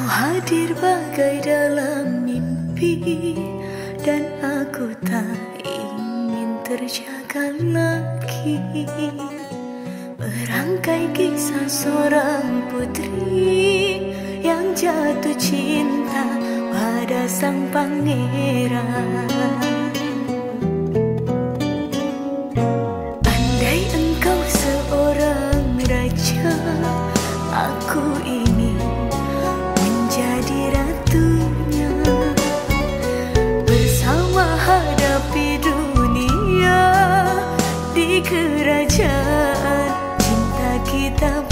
Kau hadir bagai dalam mimpi Dan aku tak ingin terjaga lagi. Berangkai kisah seorang putri Yang jatuh cinta pada sang pangeran.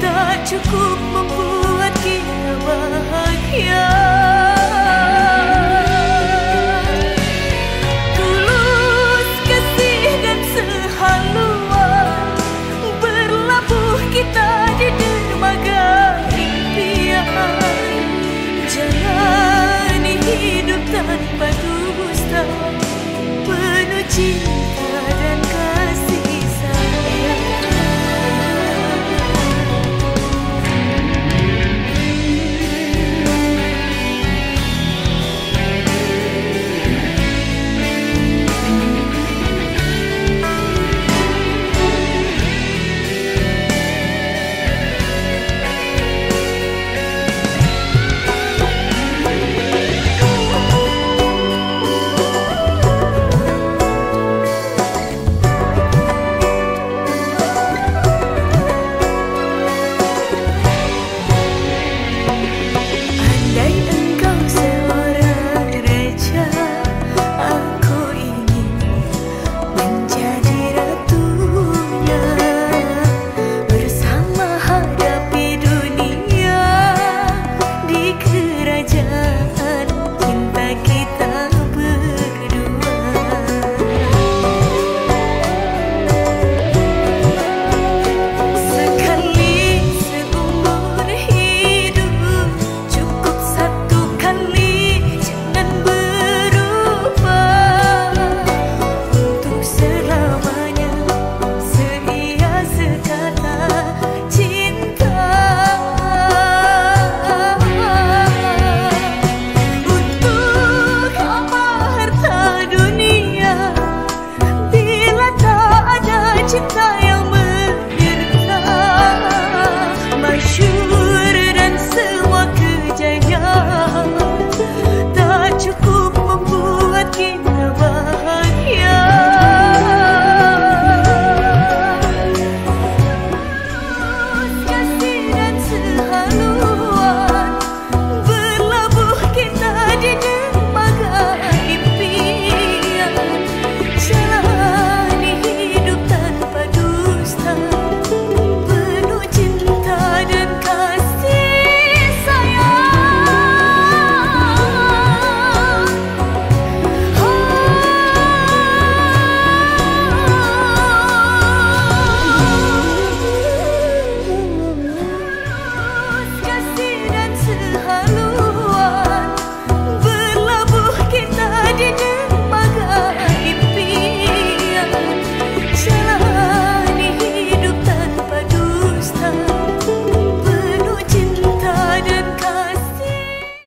tak cukup membuat kita bahagia.